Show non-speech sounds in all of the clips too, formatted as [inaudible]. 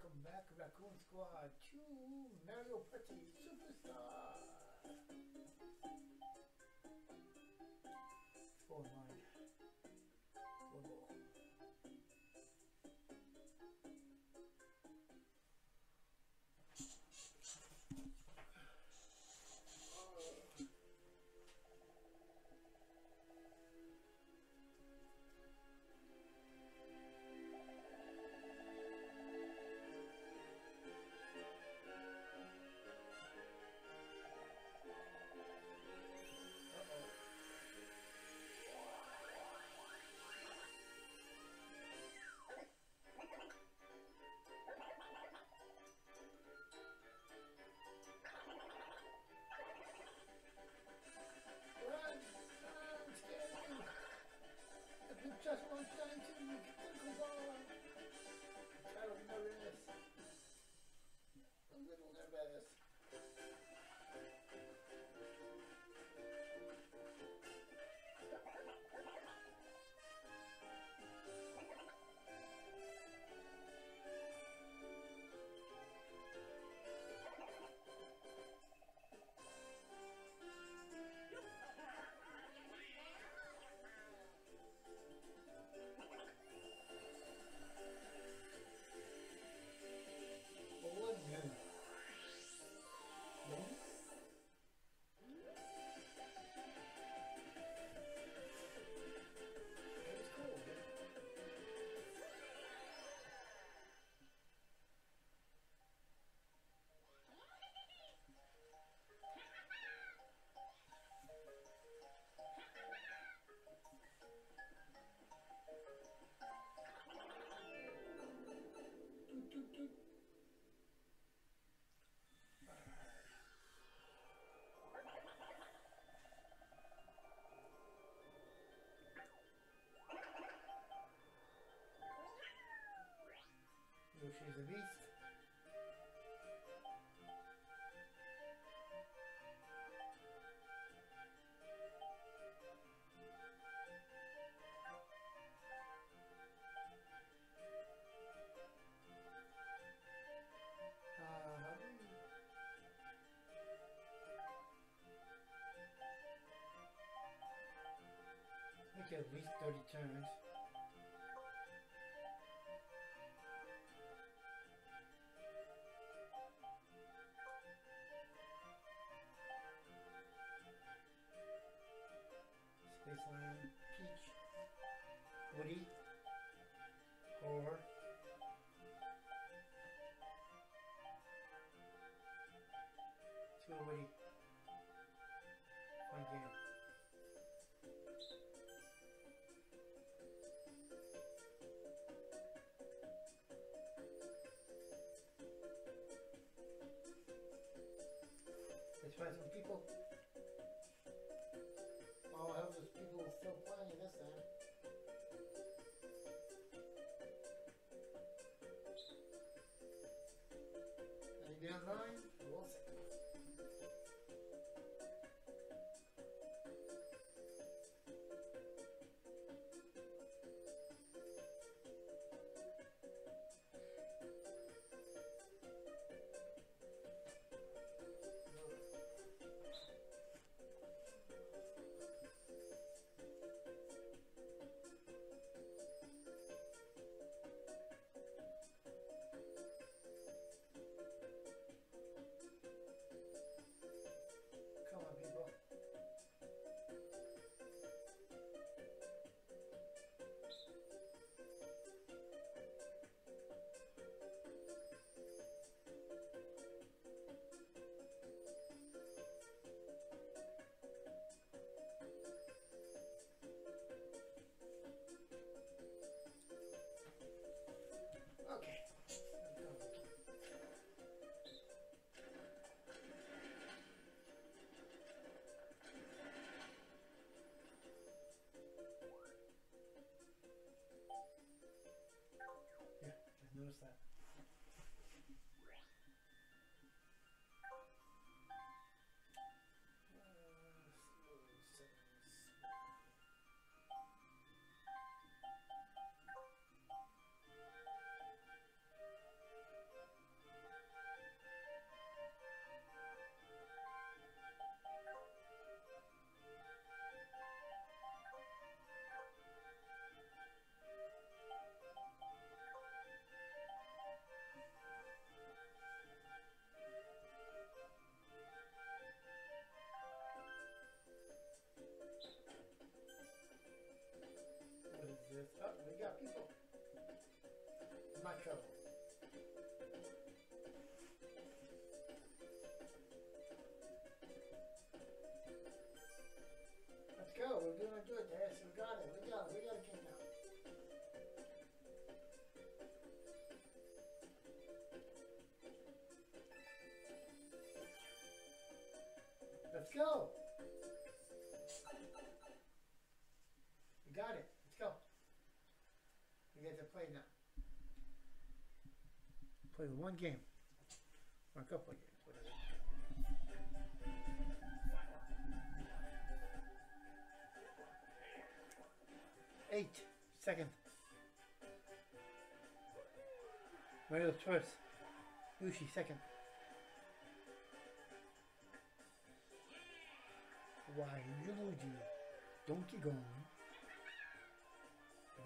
welcome back, Raccoon Squad, to Mario Party Superstar! Shoes of East. Uh, at least 30 turns. present people. I'll have those people still. noticed that. Got people. My trouble. Let's go. We're doing good, Des. We got it. We got it. We got a game now. Let's go. We got it. We get to play now. Play one game. Or a couple of games. Eight. Second. Mario's first. Lucy second. Why, you Luigi. Donkey Kong.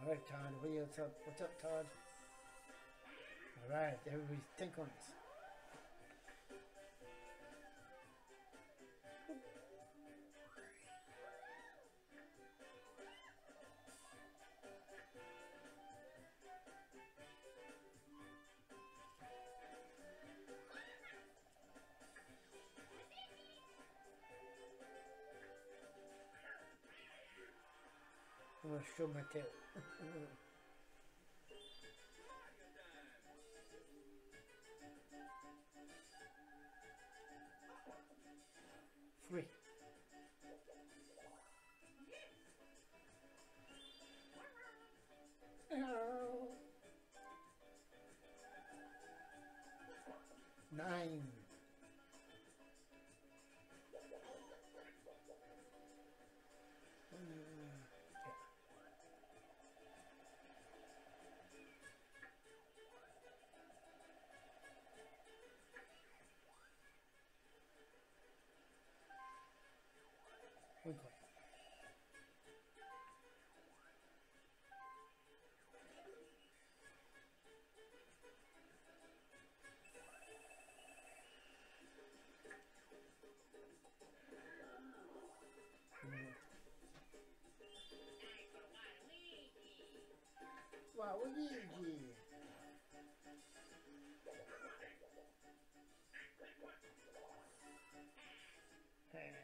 Alright, Todd. What's up? What's up, Todd? Alright, everybody think on this. I'm gonna show my tail. Three. Nine. One coin. Wow, Luigi! Eh.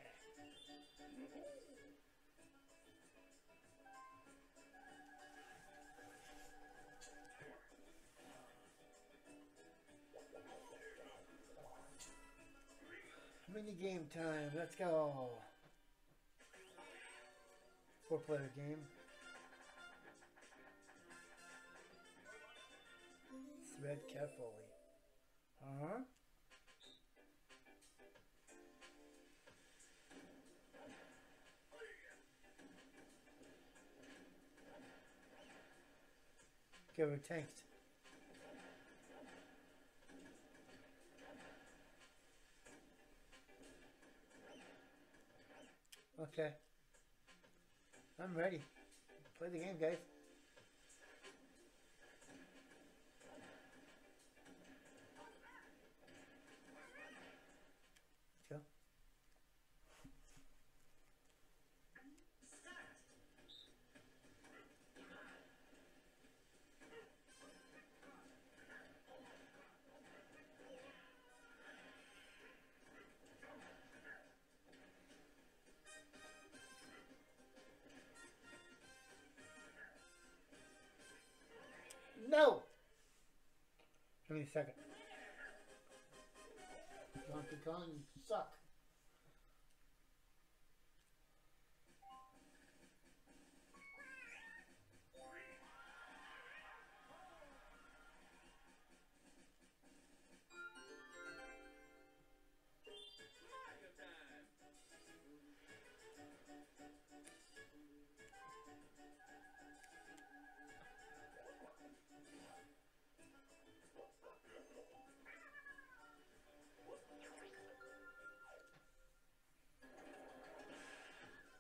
Mini game time, let's go! Four player game. Thread carefully. Huh? Okay, we're tanked. Okay. I'm ready. Play the game, guys. No! Give me a second. Donkey Kong, you suck.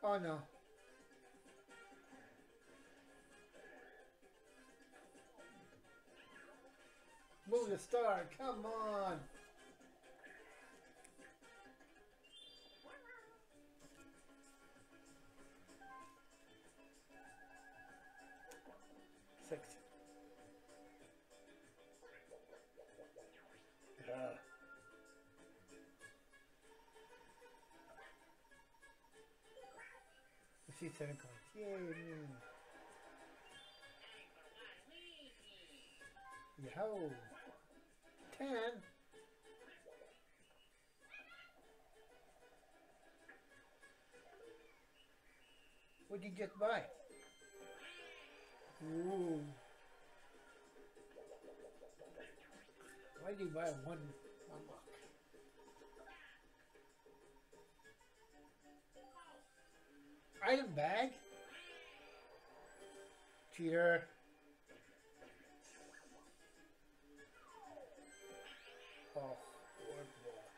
Oh no. Move the star, come on. See seven coins. Yay, me. Yo. Ten. What'd you just buy? Ooh. Why did you buy one Item bag? Cheater. Oh, boardwalk.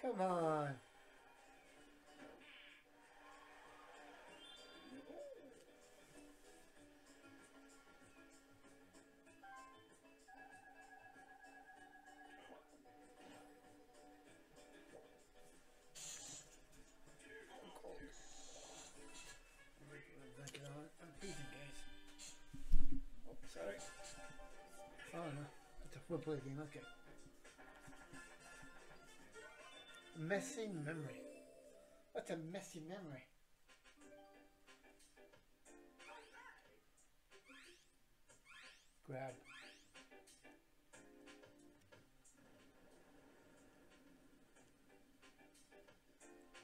Come on. Guys. Oh, sorry. Oh no, a football game. Okay. Messy memory. What's a messy memory? Grab.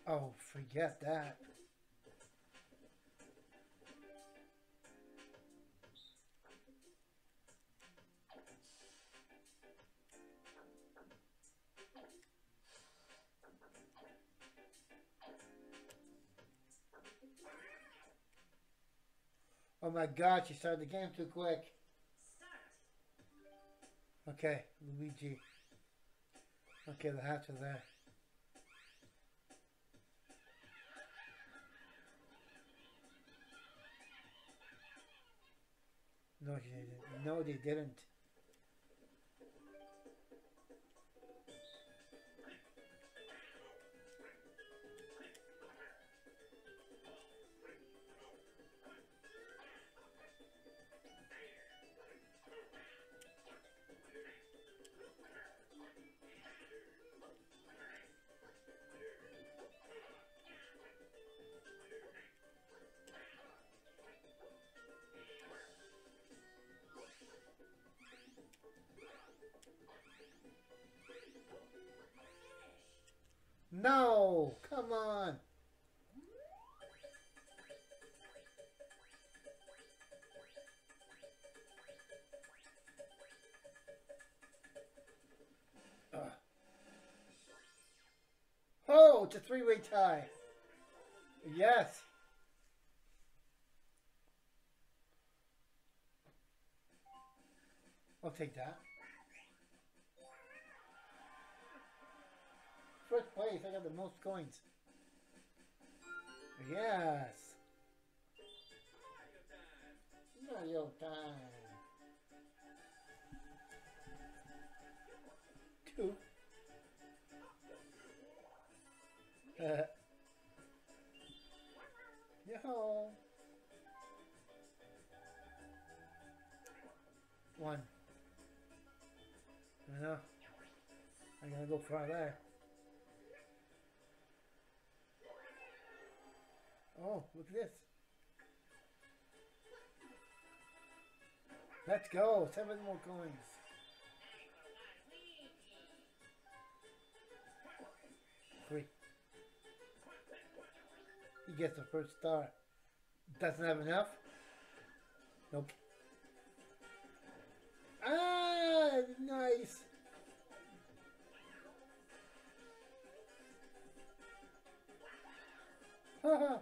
Oh, forget that. Oh my god, she started the game too quick. Okay, Luigi. Okay, the hats are there. No, she didn't. No, they didn't. No! Come on! Ugh. Oh, it's a three-way tie. Yes. I'll take that. First place, I got the most coins. Yes. Mario time. Two. Uh. Yo. One. I know. I'm gonna go far there. Oh, look at this. Let's go. Seven more coins. Three. He gets the first star. Doesn't have enough? Nope. Ah, nice. Haha.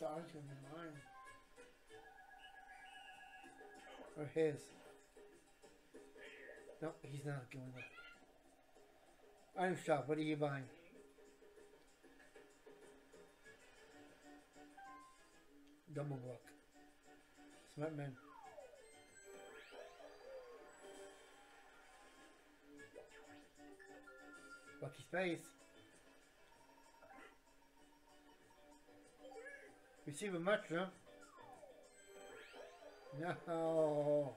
Gonna be mine. Or his. No, he's not going there. Item shop, what are you buying? Double book. Smart man. Lucky space. Receive a mushroom. No.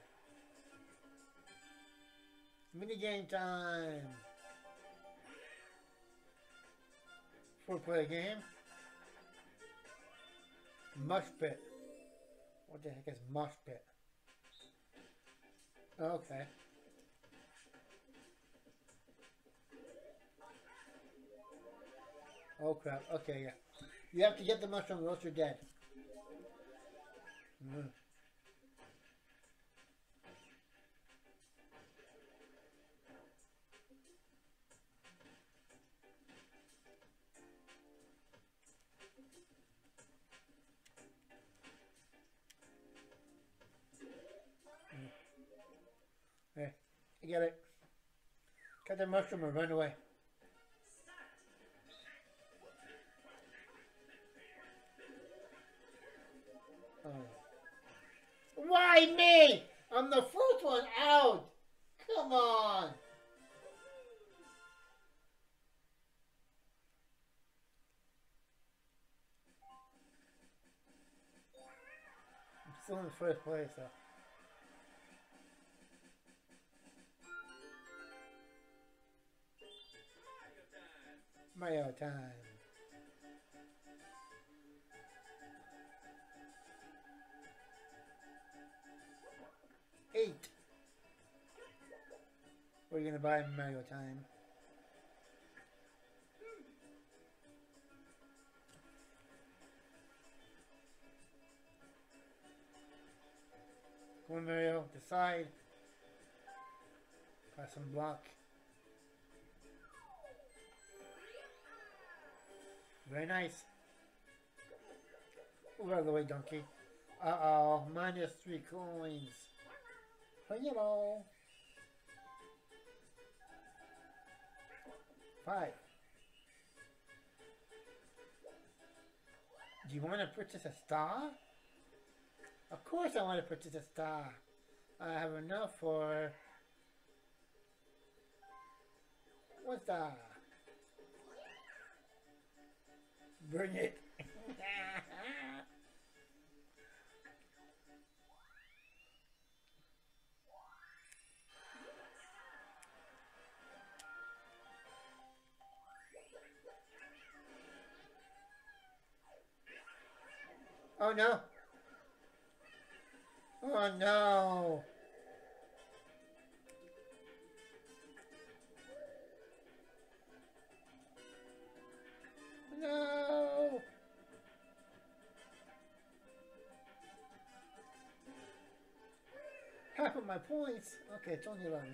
Mini game time. Four player game. Mush pit. What the heck is mush pit? Okay. Oh crap. Okay, yeah. You have to get the mushroom or else you're dead. Mm. Hey, you get it. Get the mushroom and run away. Why me? I'm the first one out. Come on. I'm still in the first place though. Mario time. Eight. What are you gonna buy Mario time? Come on, Mario, decide. Press some block. Very nice. Out the way, donkey. Uh-oh, minus three coins. Hello. Five. Do you want to purchase a star? Of course I want to purchase a star. I have enough for... One star. Bring it. [laughs] oh no. Oh no. No. Half of my points. Okay, it's only 11.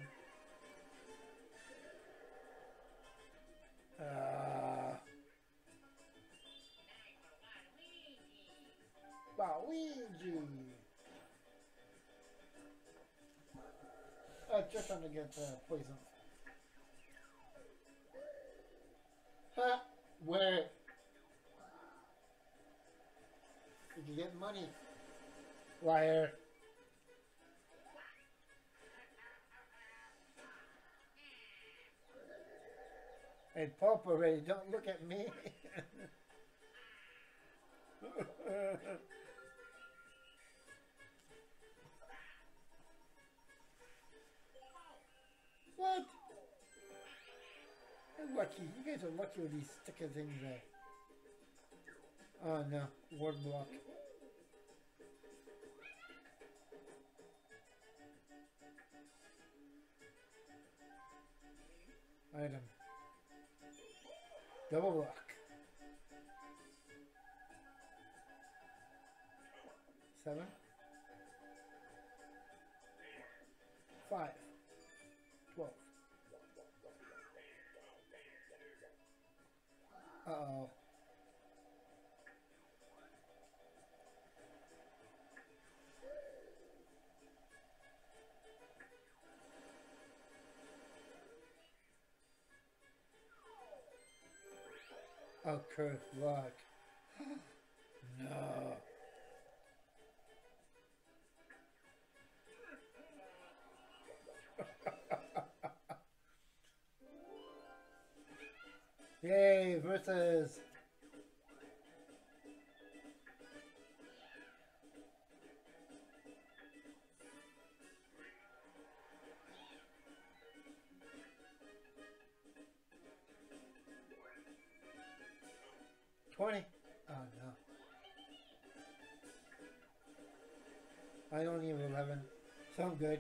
To get uh, poison. Ha! Where? Did you get money? Liar. Hey, Pop already, don't look at me. [laughs] what? You're lucky. You guys are lucky with these sticker things there. Oh no, word block. Item. Double block. Seven. Five. Uh-oh. Oh, curse luck. no. Yay, versus. 20. Oh no. I only have 11. So I'm good.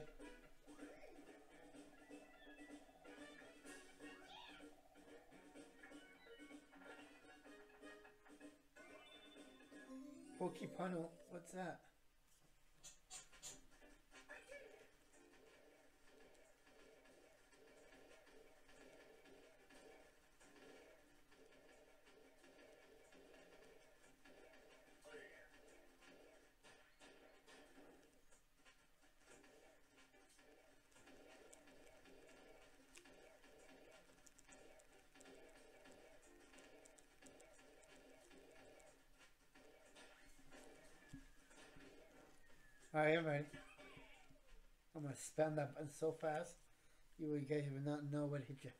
Pokey Pummel, what's that? I am ready. I'm gonna spam that button so fast, you guys will not know what hit you.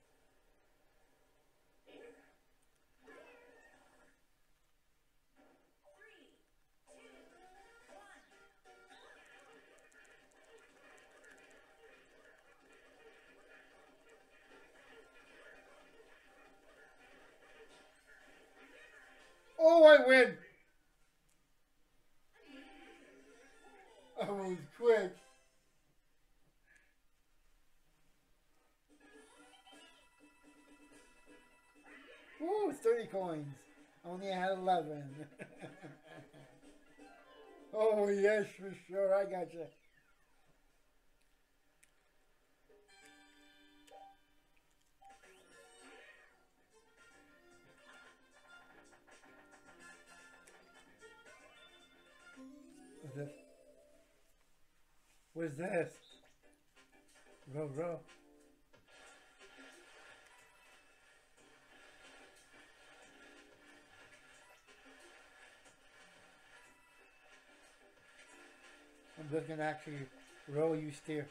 30 coins. Only had 11. [laughs] oh, yes, for sure. I got you. What's this? What is this? Gonna actually row you steer.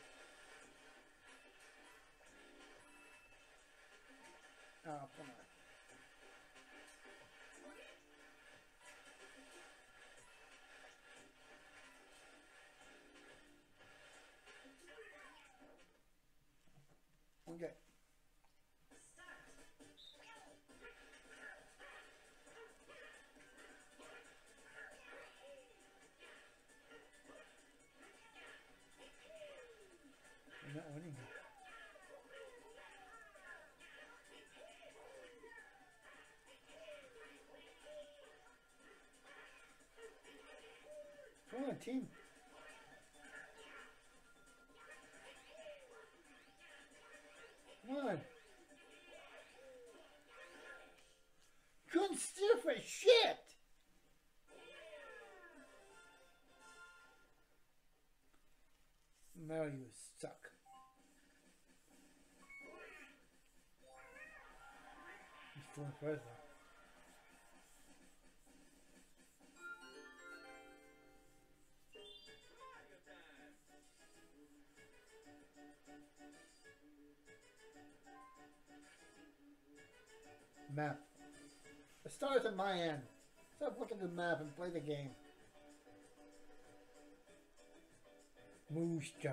Oh, come on. Team. Come on. Couldn't steer for shit. Now you suck. He's going further. Map. The star's at my end. Stop looking at the map and play the game. Moose Jaw.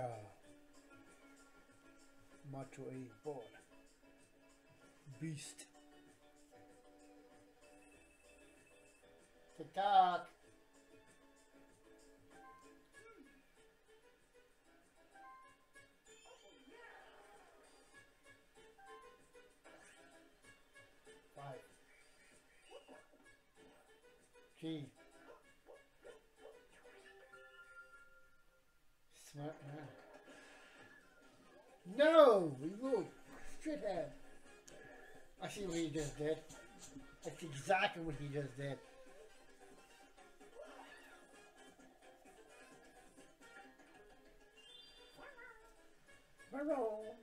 Macho A boy. Beast. TikTok. G. Smart man. No! You shithead. I see what he just did. That's exactly what he just did. Roll.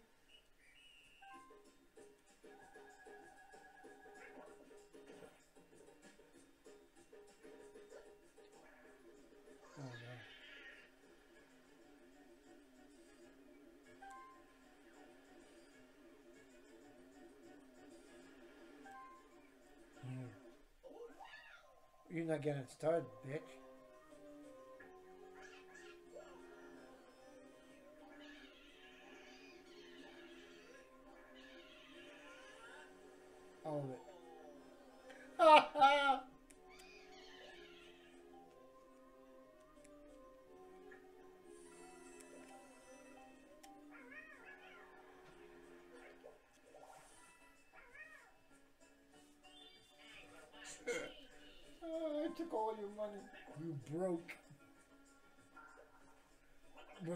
You're not getting started, bitch. All your money. You broke. [laughs]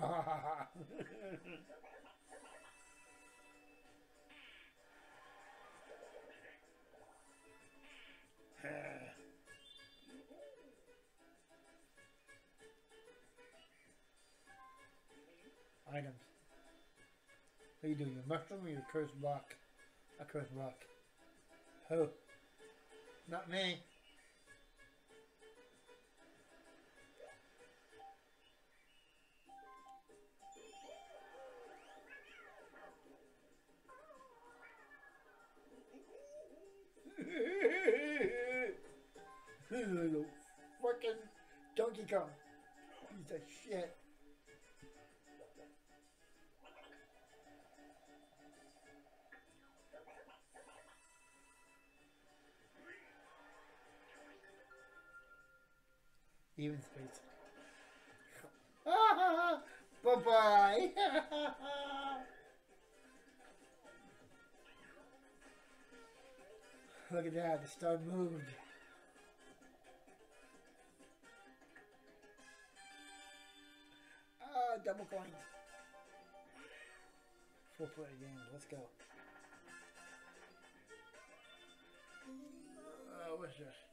Items. What you do? Your mushroom or your cursed rock? A cursed rock. Who? Not me. Little fucking Donkey Kong. Piece of shit. Even space. [laughs] bye bye. [laughs] Look at that, the star moved. Ah, double coins. Four player game, let's go. Uh, what's this?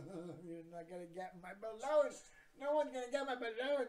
[laughs] You're not gonna get my balloon. No one's gonna get my balloon.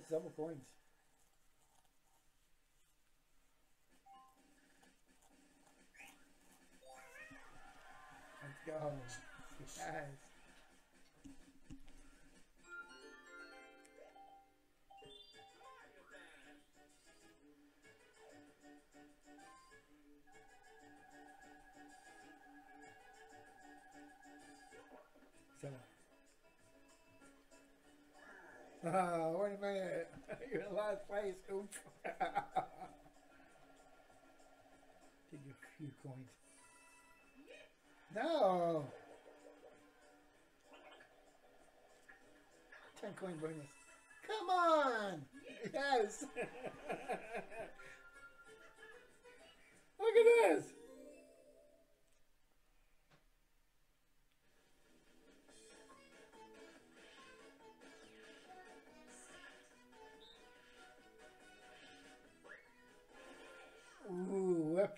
It's double coins. Let's go. Yes. Seven. Oh, wait a minute. [laughs] You're in last place. Oops. Take a few coins. No. Ten coin bonus. Come on. Yes. [laughs] Look at this.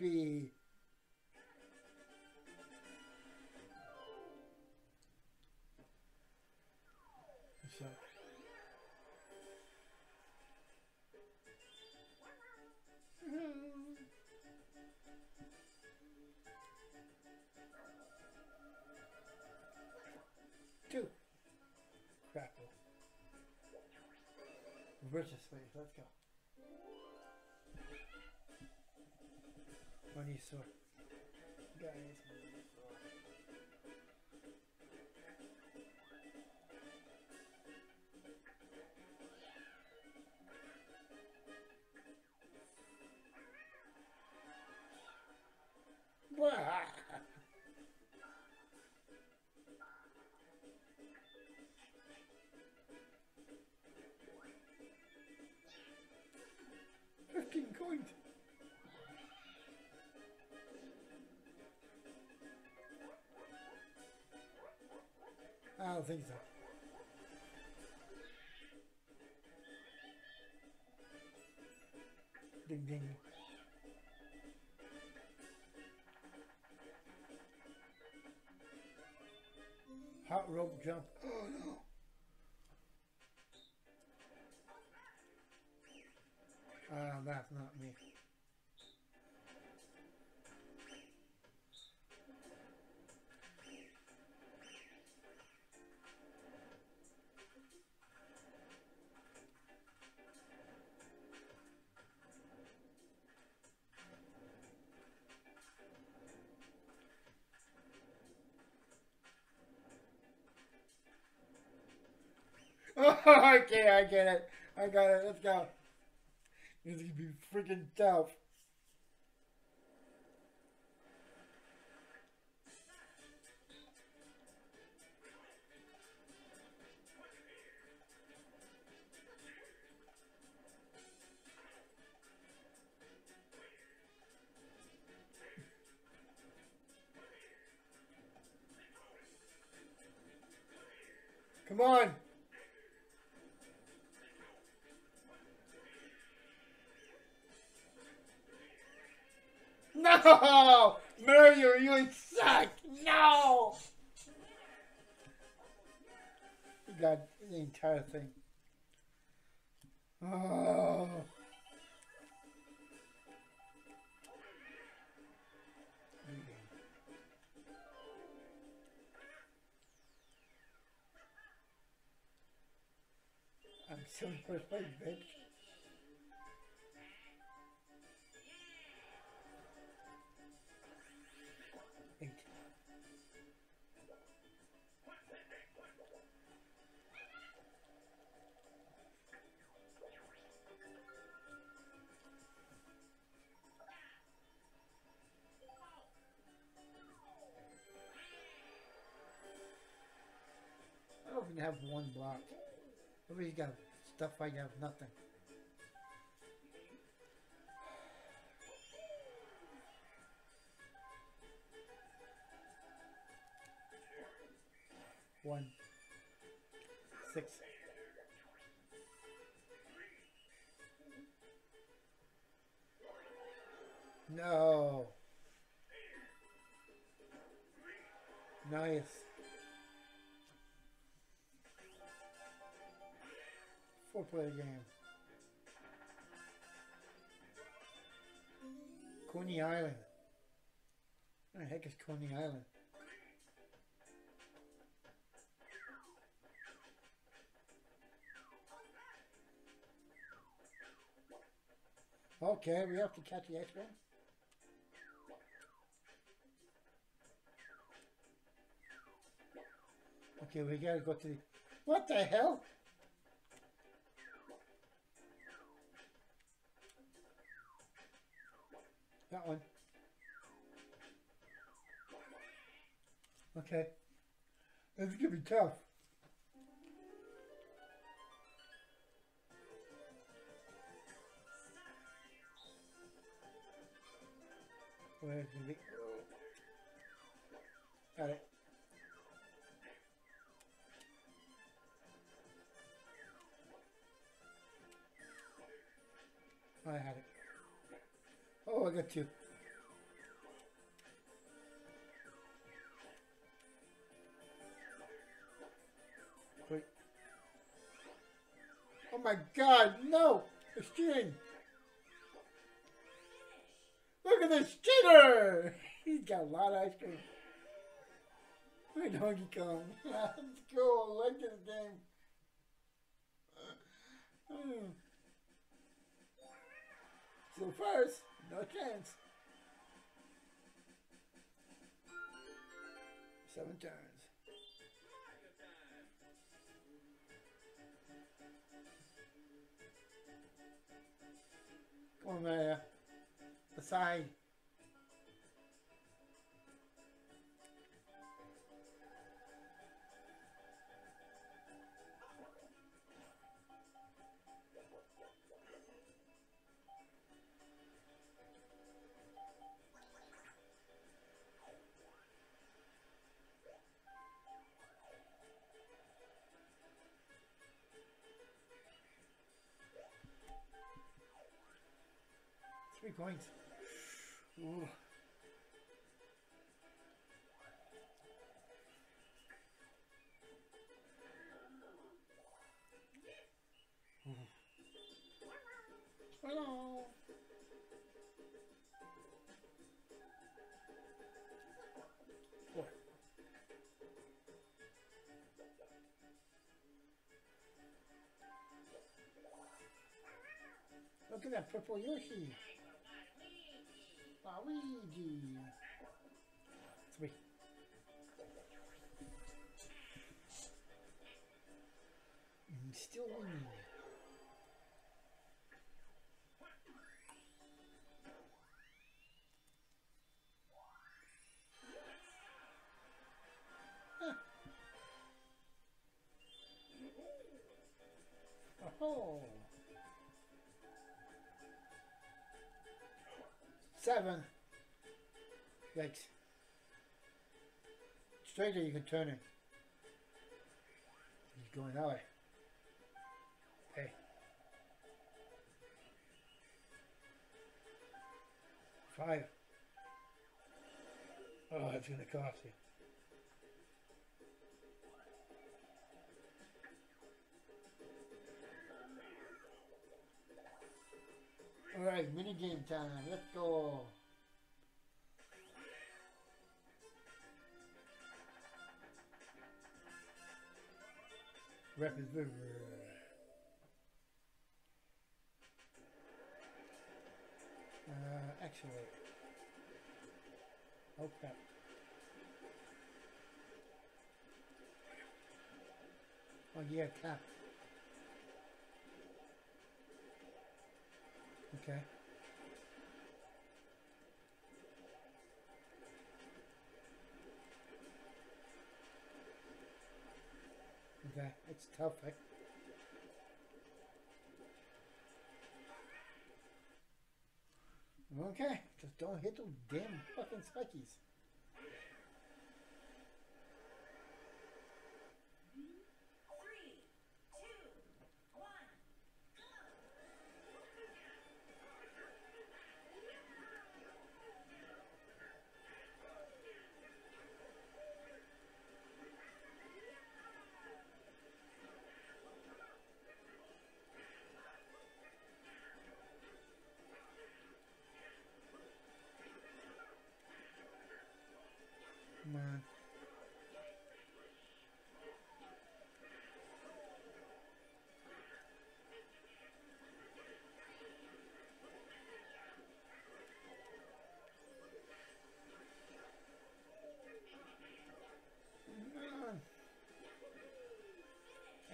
Whippy. Two. Crackle. Reverse this. Let's go. Money sword. Guys. I don't think so. Ding ding. Hot rope jump. [gasps] Oh no! Ah, uh, that's not me. Okay, [laughs] I get it. I got it. Let's go. This is gonna be freaking tough. Come on. [laughs] No! Mario, you suck! No! You got the entire thing. Oh. I'm in first bitch. Have one block. Everybody's got stuff I have nothing. One. Six. No. Nice. Four player game. Coney Island. Where the heck is Coney Island? Okay, we have to catch the X-Men. Okay, we gotta go to the... What the hell? That one. Okay. This is gonna be tough. Where's the... Got it. I had it. Oh, I got you. Wait. Oh my god, no! It's cheating! Look at this cheater! [laughs] He's got a lot of ice cream. Where Donkey Kong? [laughs] That's cool. I like this game. Hmm. So first, no chance. Seven turns. Come on, Maria. The side. Three points. Ooh. Hello. Four. Look at that purple Yoshi. Luigi. Three. Mm, Still winning. Huh. Oh. Seven. Yikes. Straighter you can turn it. He's going that way. Hey. Five. Oh, it's gonna cost you. Alright, mini game time. Let's go. Rapid River. Uh, actually. Oh crap. Oh yeah, cap. Okay. Okay, it's tough. Eh? Okay, just don't hit those damn fucking spikies.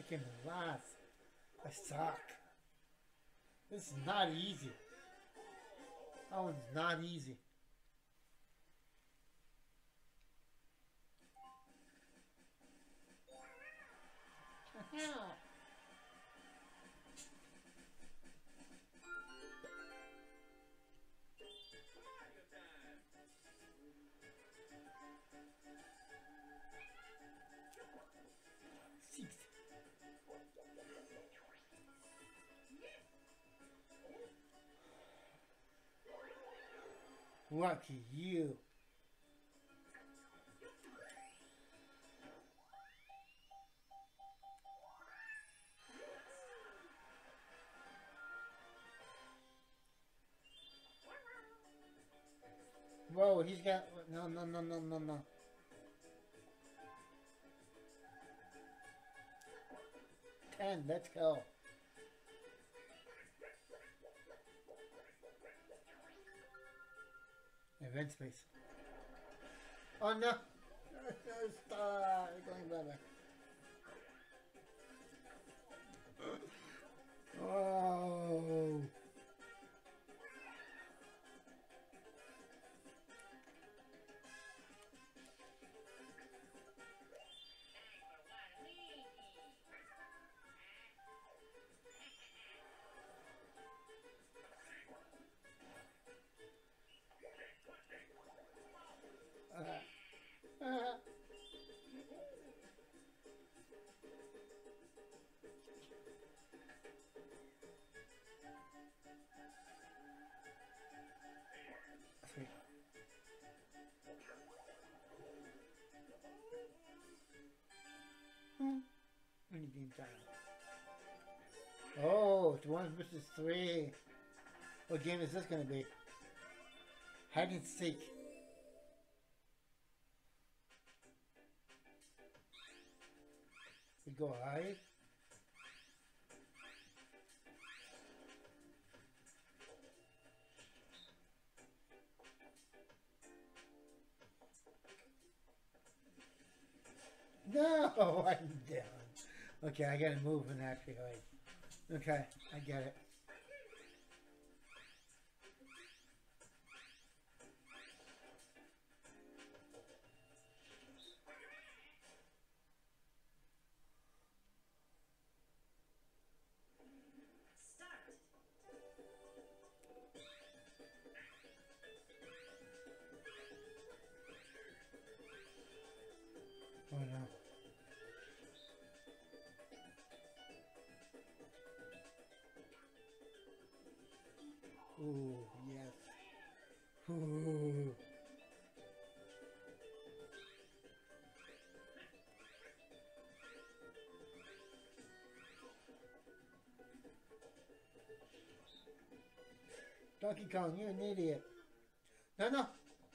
Can laugh. I suck. This is not easy. That one's not easy. Lucky you. Whoa, he's got no no no no no no. Ten, let's go. Event space. Oh no! [laughs] Stop! Going bye. Oh! Honeybeam time. Oh, it's one versus three. What game is this going to be? Hide and seek. We go hide. No, [laughs] I'm down. Okay, I gotta move and actually hide. Okay, I get it. Oh, yes. Oh. Donkey Kong, you're an idiot. No, no.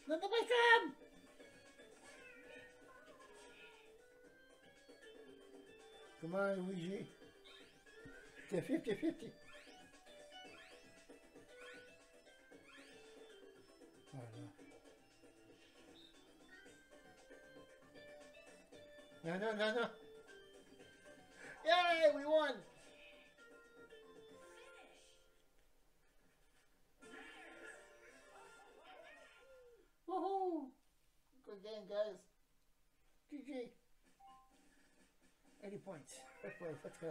no, no, boy come! Come on, Luigi. It's 50-50. No. No, no, no. Yay, we won! Woohoo! Good game, guys. GG. 80 points. Let's go.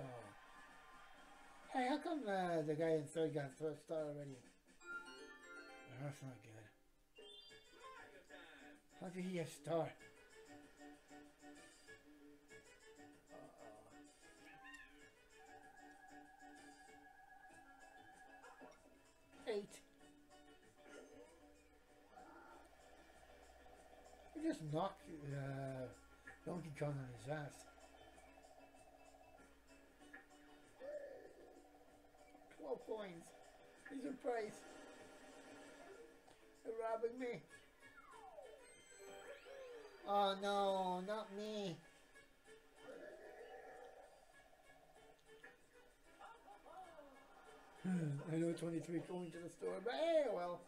Hey, how come uh, the guy in third got first star already? Oh, that's not good. How did he get star? Eight. We just knocked uh, Donkey Kong on his ass. Twelve coins. He's a price. They're robbing me. Oh no, not me. I know 23 going to the store, but hey, well.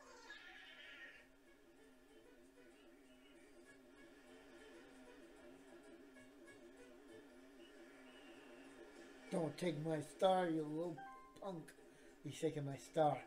Don't take my star, you little punk. He's taking my star.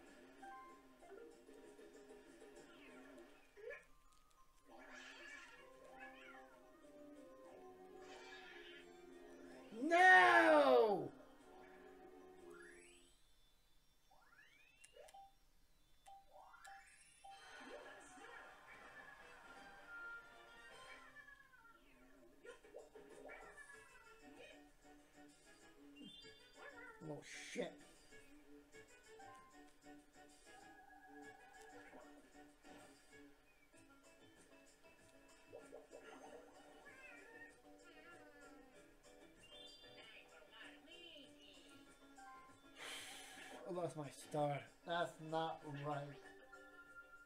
I lost my star. That's not right.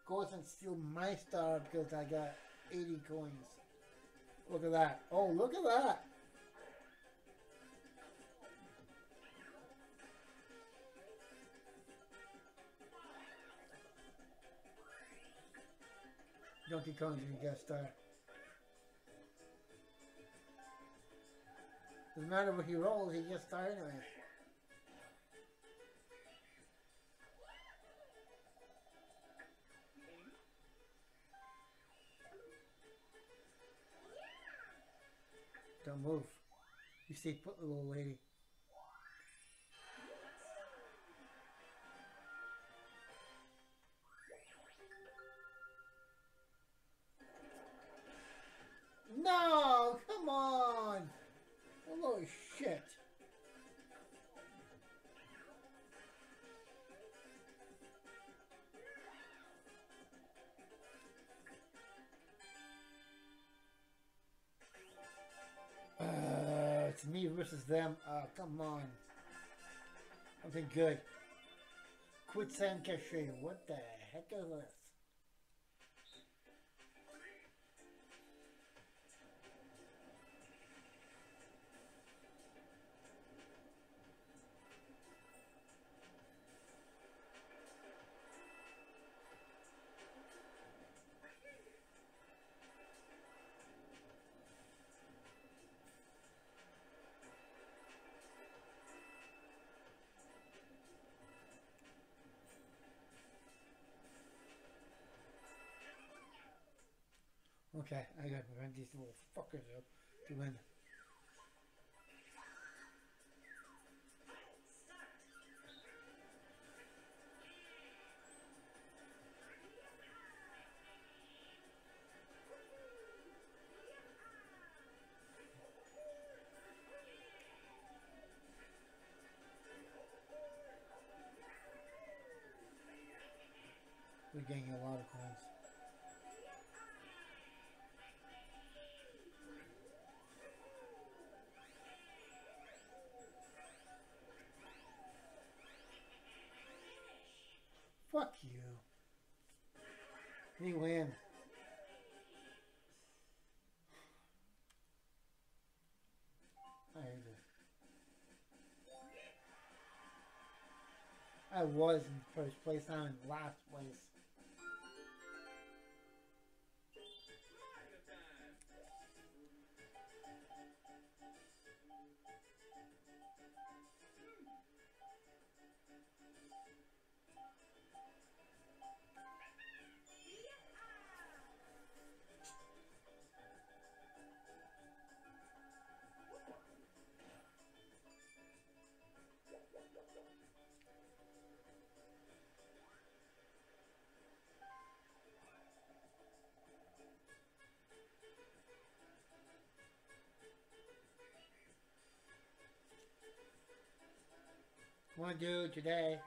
Goes and steal my star because I got 80 coins. Look at that. Oh, look at that. Donkey Kong's gonna get a star. Doesn't matter what he rolls, he gets star anyway. Don't move. You stay put, little lady. No, come on. Holy shit. Uh, It's me versus them. Oh, come on. Something good. Quit saying cachet. What the heck is this? Okay, I gotta prevent these little fuckers up to win. We're getting a lot of coins. Fuck you. He win. Um, I hate this. I was in first place, I'm in last place. Wanna do today?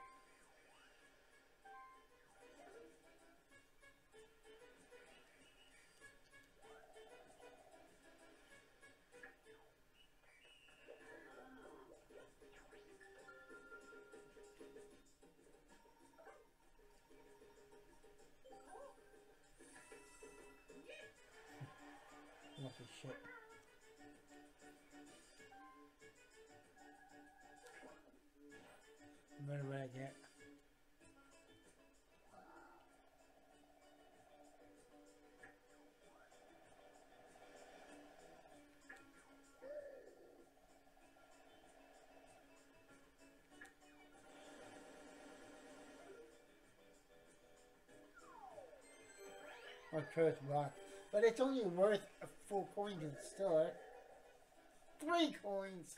The shit? Matter what I curse block. But it's only worth a full coin still it. Three coins!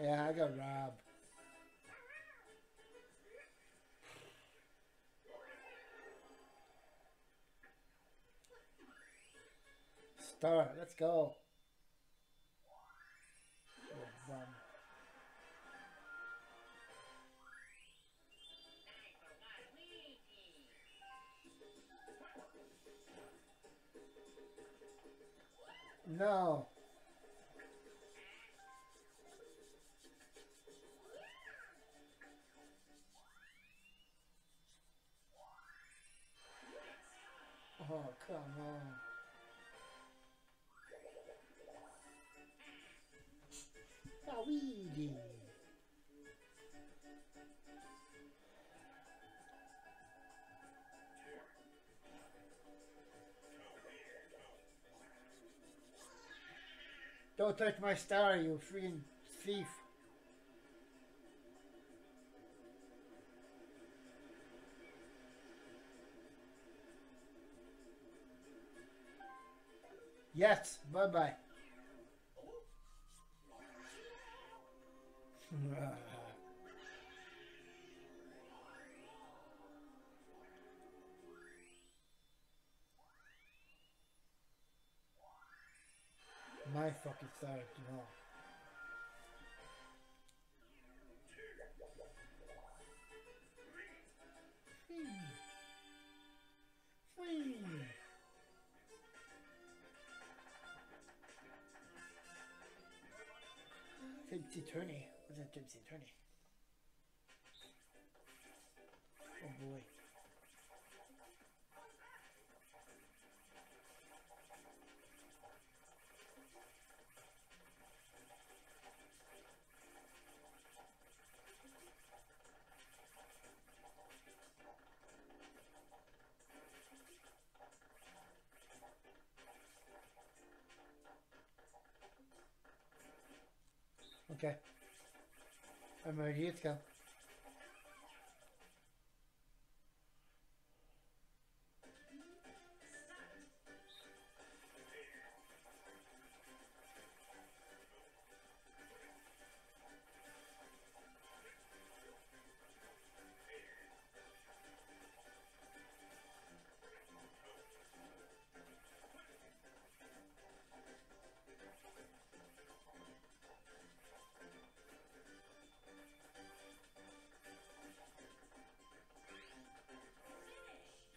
Yeah, I got robbed. Star, let's go. No. Oh, come on. Luigi. Don't touch my star, you freaking thief. Yes, bye bye. My fucking star, no. Hmm. Attorney. What's that Gypsy Attorney? Oh boy. Okay. I'm ready to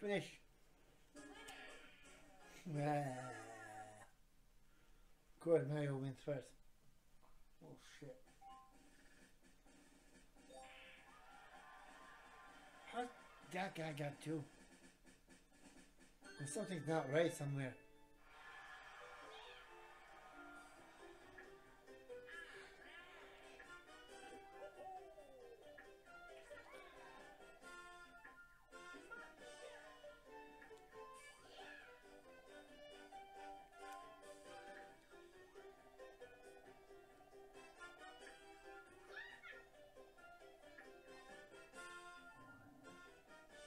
Finish. [sighs] Good, Mario wins first. Oh shit. How that guy got two? Something's not right somewhere.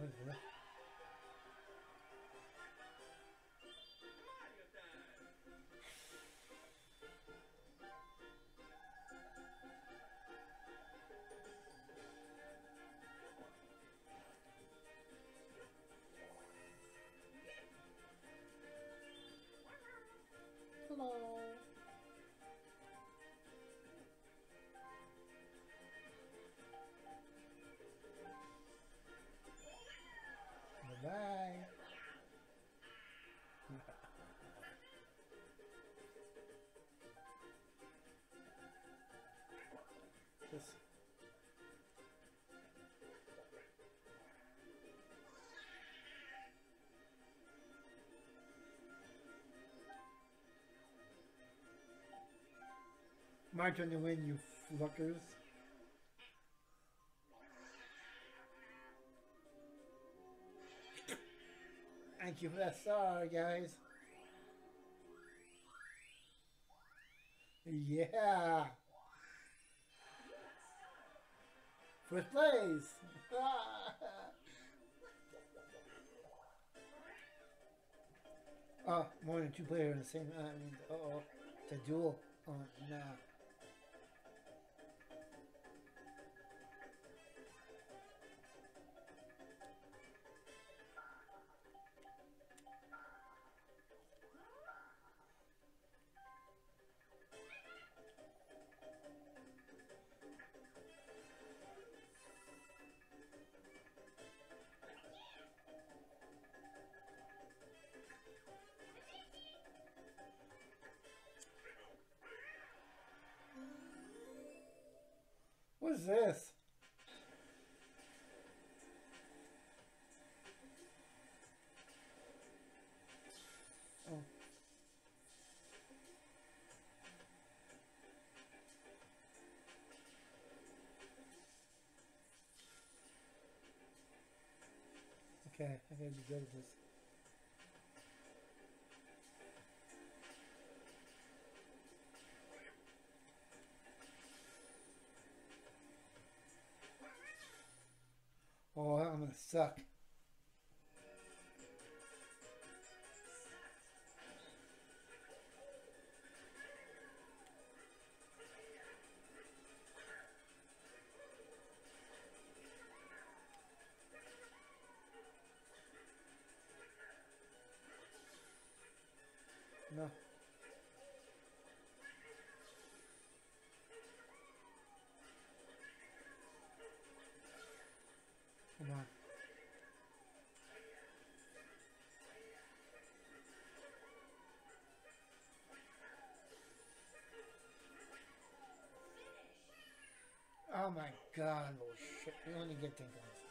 What Bye. Just My turn to win, you fuckers. Thank you for that star, guys. Yeah. First place. [laughs] oh, more than two players in the same. I mean, uh oh, it's a duel. Oh, nah. What is this? Oh. Okay, I gotta be good at this. Suck. Oh my god, oh shit, we only get 10 points.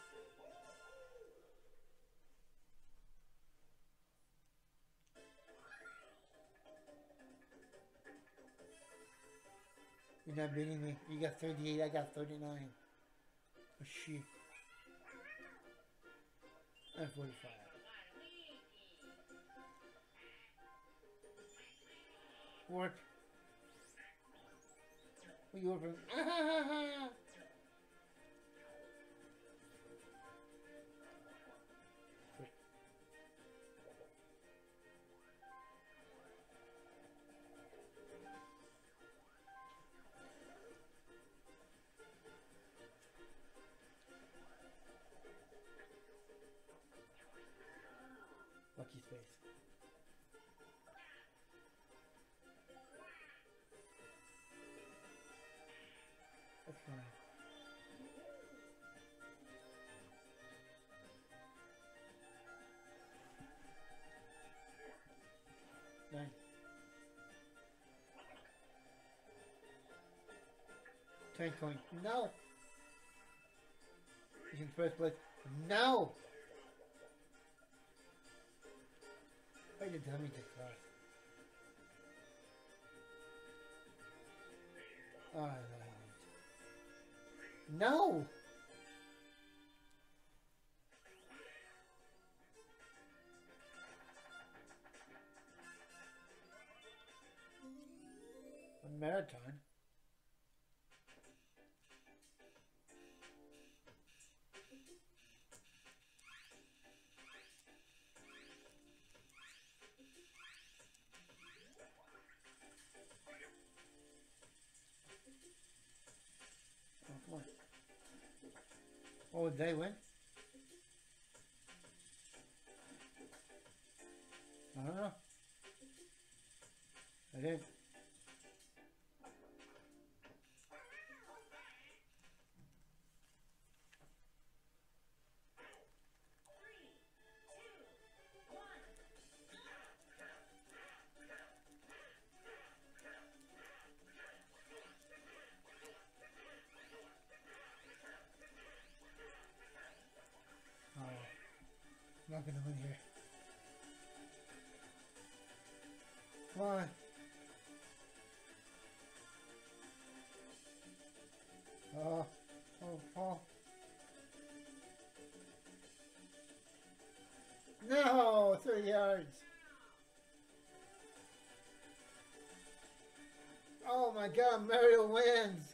You're not beating me. You got 38, I got 39. Oh shit. I'm 45. Work. What you over? [laughs] Nine. Ten coin. No. He's in first place. No. Why did dummy take first? Lied. No! A They win? I don't know. I did. God, Mario wins.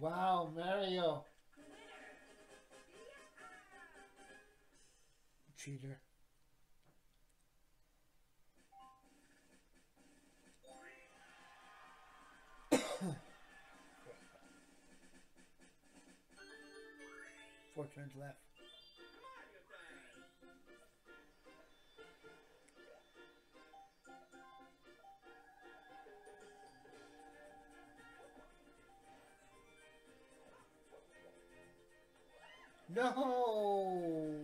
Wow, Mario. Cheater. [coughs] Four turns left. No.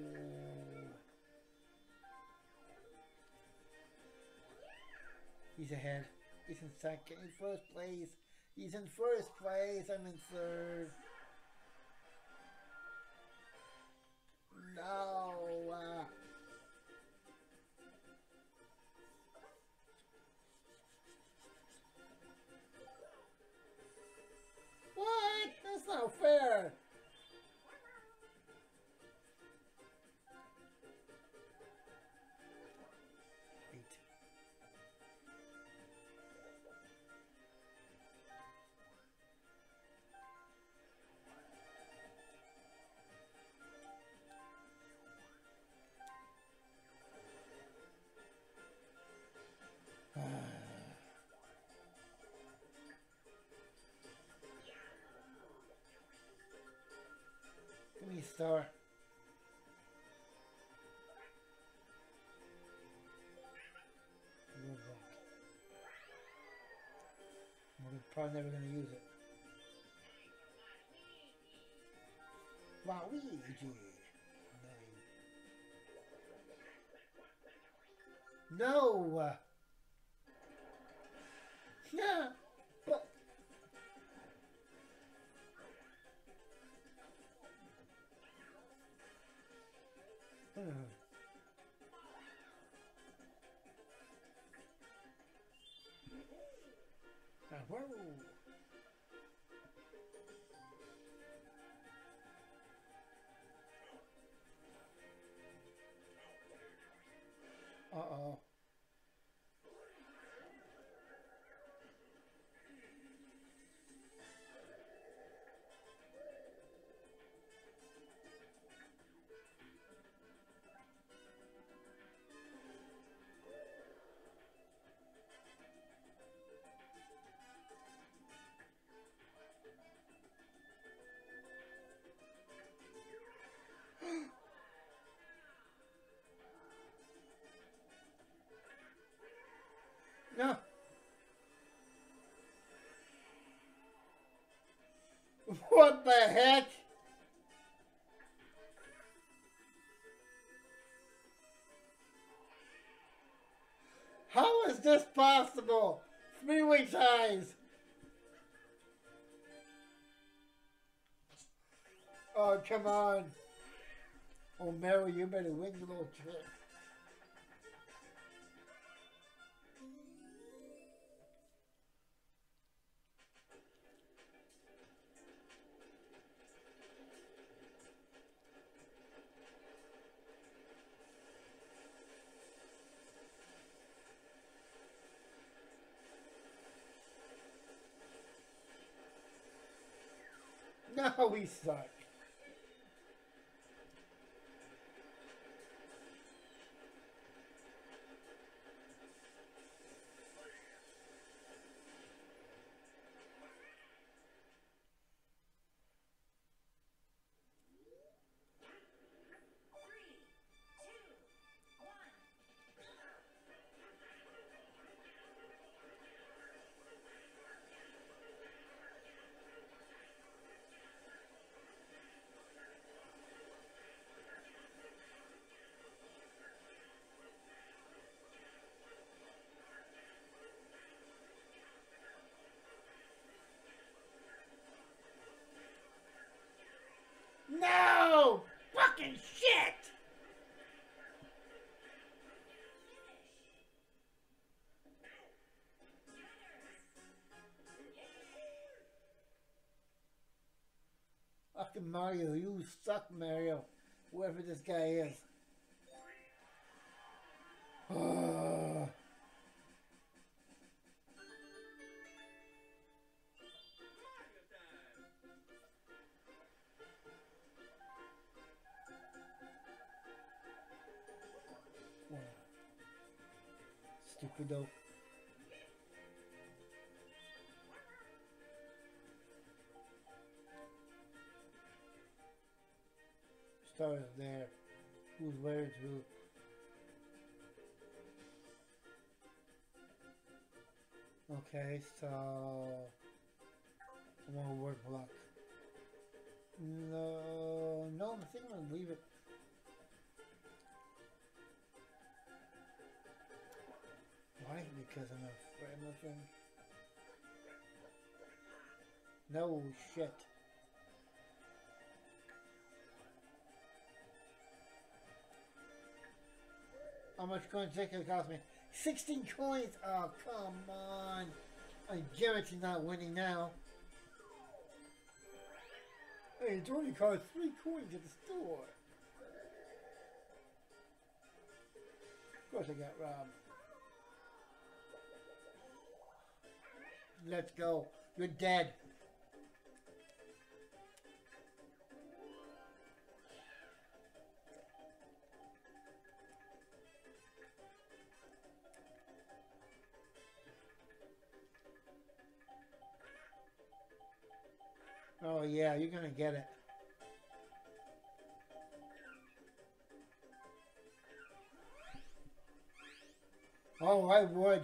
He's ahead. He's in second. In first place. He's in first place. I'm in third. No. Uh, what? That's not fair. tower. Good. We're probably never going to use it. Waluigi! No! [laughs] No! Whoa. No. What the heck? How is this possible? Three weeks eyes. Oh, come on. Oh, Mary, you better win the little trick. [laughs] No, we suck. Mario, you suck, Mario. Whoever this guy is. [sighs] Time. Stars there. Who's where to? Okay, so I'm gonna warp block. No, no, I think I'm gonna leave it. Why? Because I'm afraid of nothing. No shit. How much coins that gonna cost me? 16 coins? Oh, come on. I guarantee not winning now. Hey, it only cost 3 coins at the store. Of course I got robbed. Let's go. You're dead. Oh yeah, you're gonna get it. Oh, I would.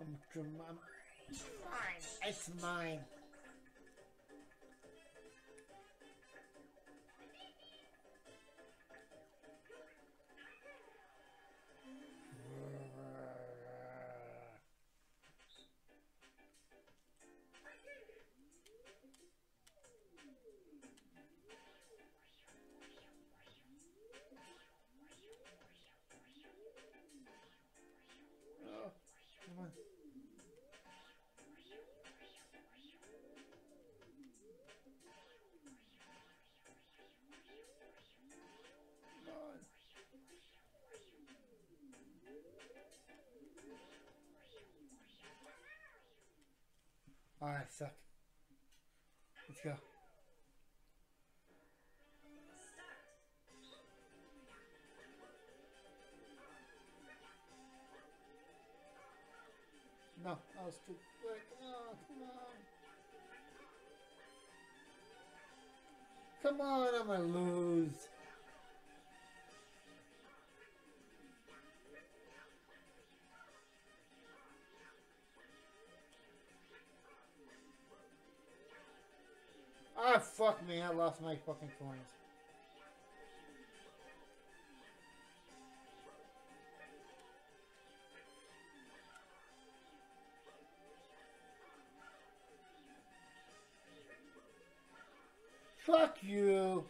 I'm, i It's mine. It's mine. Alright, suck. Let's go. No, I was too quick. Oh, come on. Come on, I'm gonna lose. Ah, fuck me, I lost my fucking coins. Fuck you.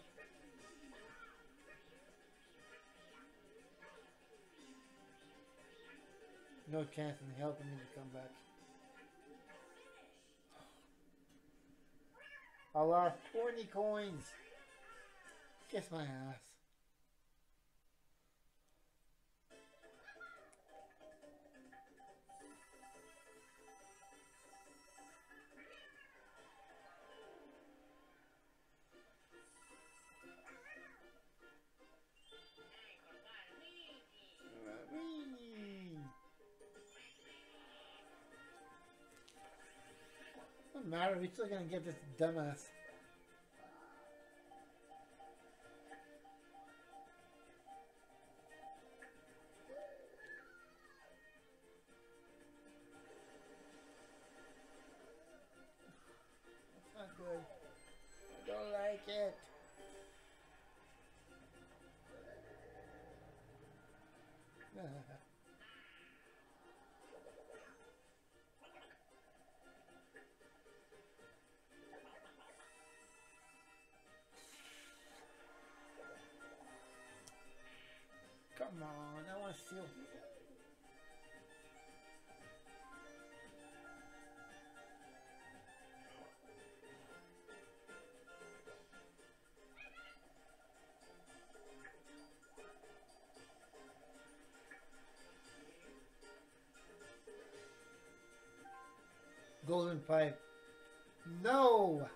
No chance in helping me to come back. I lost 20 coins. Kiss my ass. Matter, we're still gonna get this dumbass. Golden pipe. No!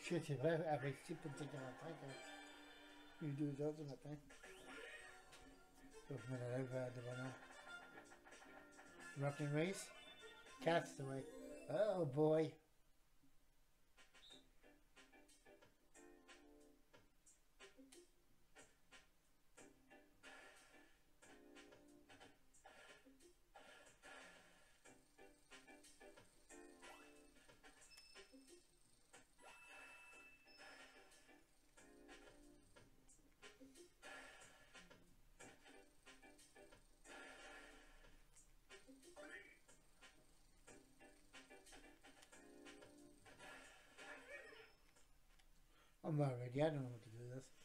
Shit, if I have a stupid thing in my tanker, you do uh, the ultimate thing. Dos minute over the winner. Rocking race. Castaway. Oh boy. I'm not ready. I don't know what to do this.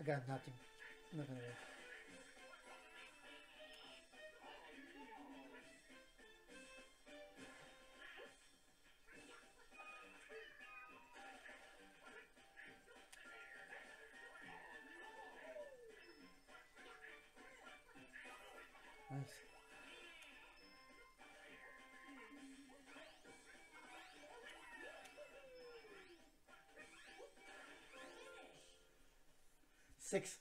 I got nothing. I'm not Six.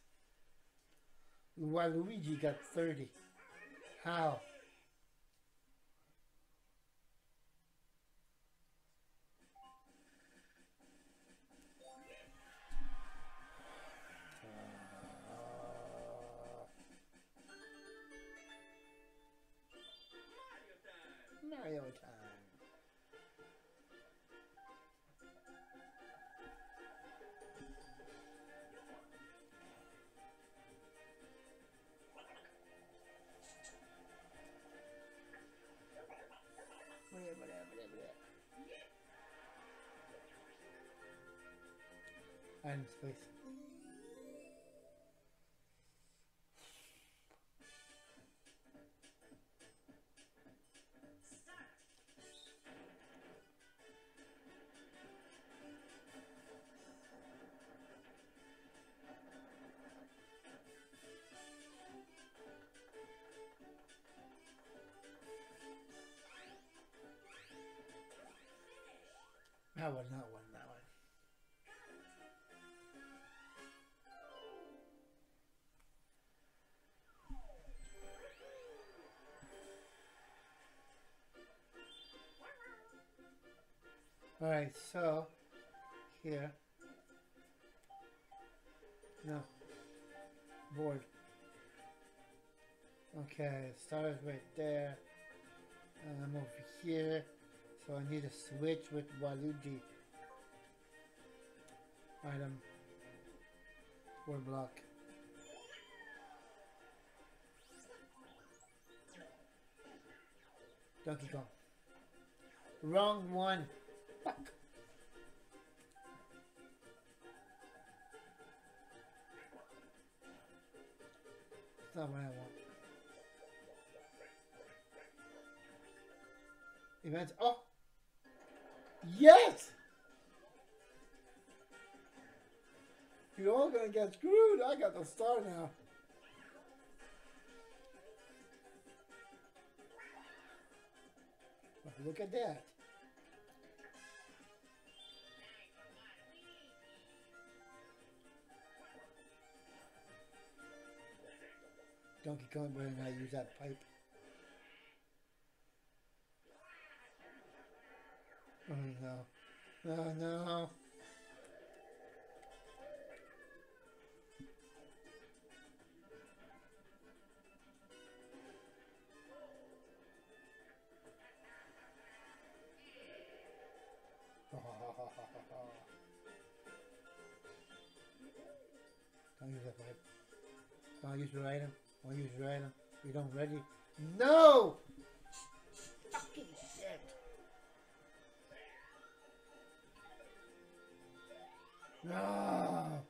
Waluigi got 30. How? I would not that one. Alright, so here. No. Board. Okay, stars right there. And I'm over here. So I need to switch with Waluigi. Item. Warp Block. Donkey Kong. Wrong one. That's not what I want. Events. Oh! Yes! You're all gonna get screwed. I got the star now. Look at that. Donkey Kong better not use that pipe. Oh no. Oh no. [laughs] Don't use that pipe. Don't use your item. Don't use your item. You don't ready. No! Fucking shit. No!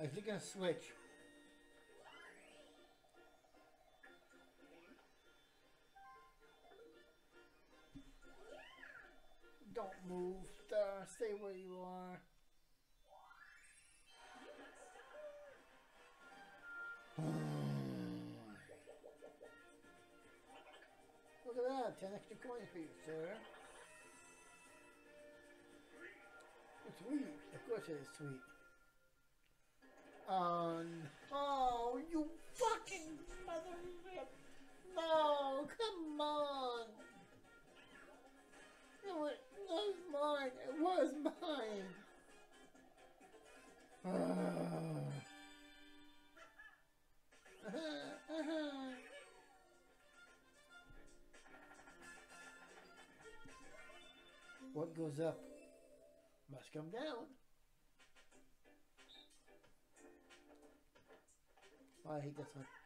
I think I switch. Don't move, Star. Stay where you are. [sighs] Look at that, 10 extra coins for you, sir. It's sweet. Of course it is sweet. On. Oh, you fucking mother No, come on. It was mine. It was mine. Ah. Uh-huh, uh-huh. What goes up must come down. I hate this one.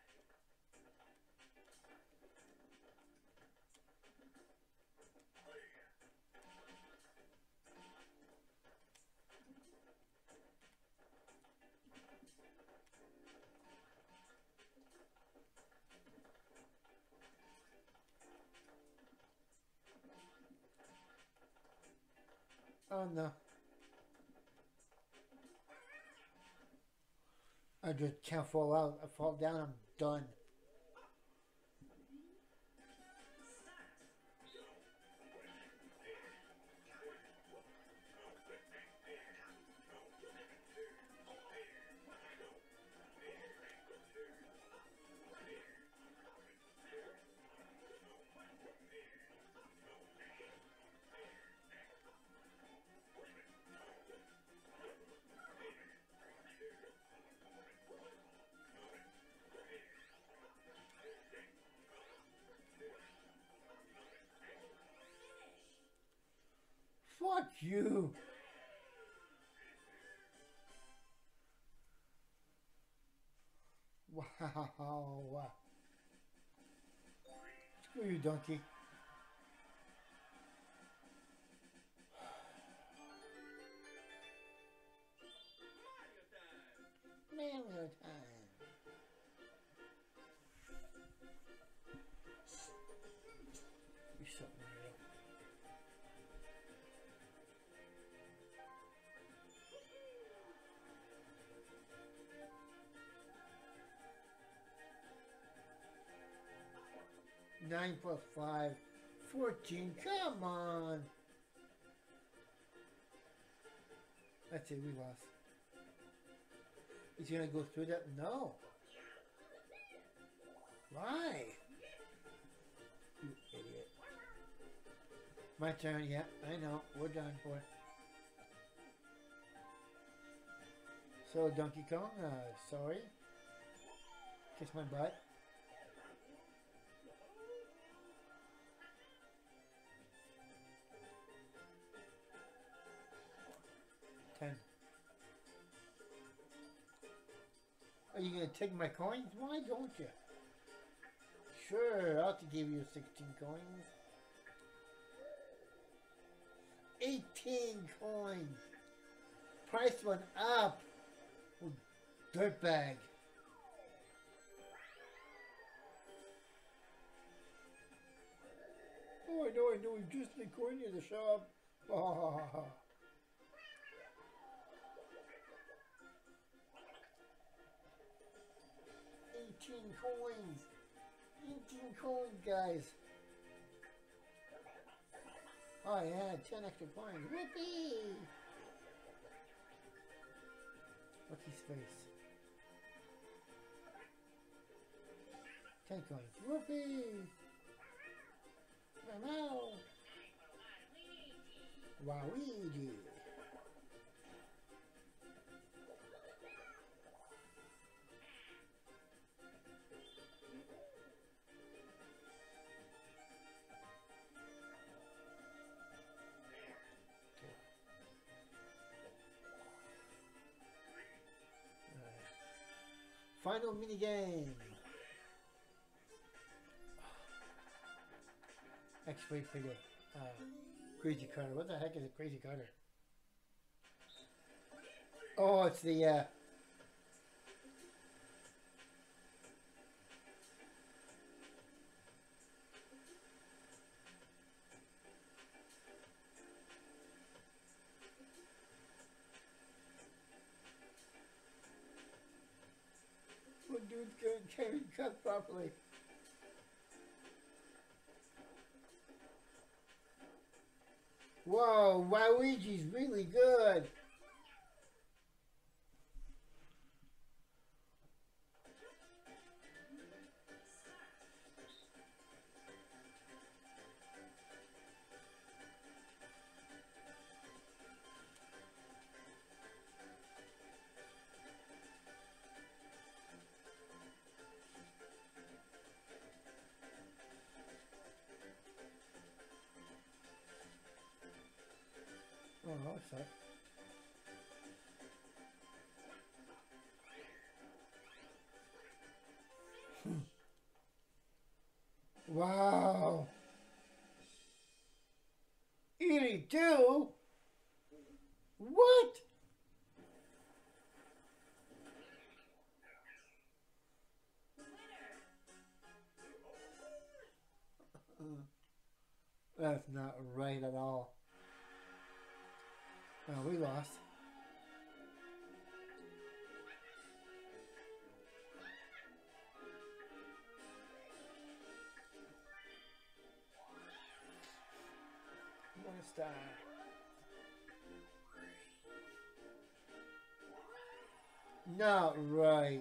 Oh no. I just can't fall out. I fall down, I'm done. You. Wow. Screw you, donkey. Mario time. 9 plus 5, 14. Come on. That's it, we lost. Is he gonna go through that? No. Why? You idiot. My turn, yeah, I know. We're done for. So, Donkey Kong, uh, sorry. Kiss my butt. Are you going to take my coins? Why don't you? Sure, I'll give you 16 coins. 18 coins. Price went up. Oh, dirtbag. Oh, I know, I know. You just the coin in the shop. [laughs] Oh. 18 coins. 18 coins, guys. Oh yeah, 10 extra coins. Whoopee! What's his face? 10 coins. Whoopee! Wow! Wowee! Final minigame. X-ray figure. Uh, Crazy Cutter. What the heck is a Crazy Cutter? Oh, it's the uh, can't cut properly. Whoa, Waluigi's really good. That sucks. wow. 82? What? That's not right at all. Oh, we lost. One star. Not right.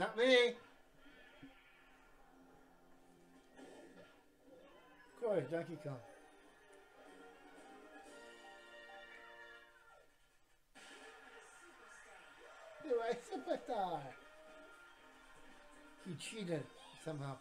Not me. Of course, Donkey Kong. You're a superstar. He cheated somehow.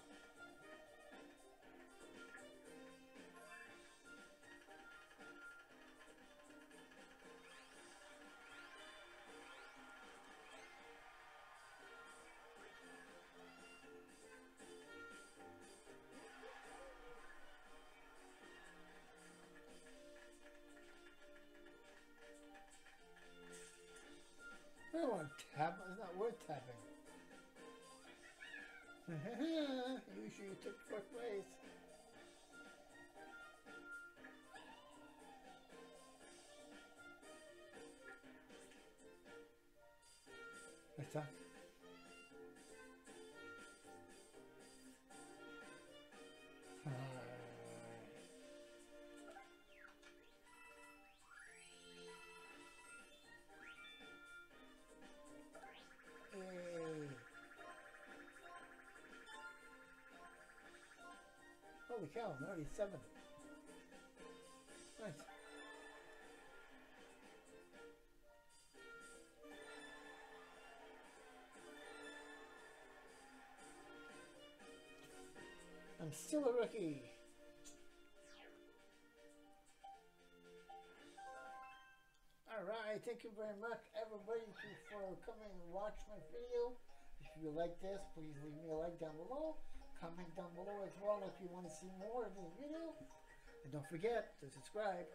All. Holy cow, I'm already seven. Still a rookie. Alright, thank you very much everybody for coming and watch my video. If you like this, please leave me a like down below. Comment down below as well if you want to see more of this video. And don't forget to subscribe.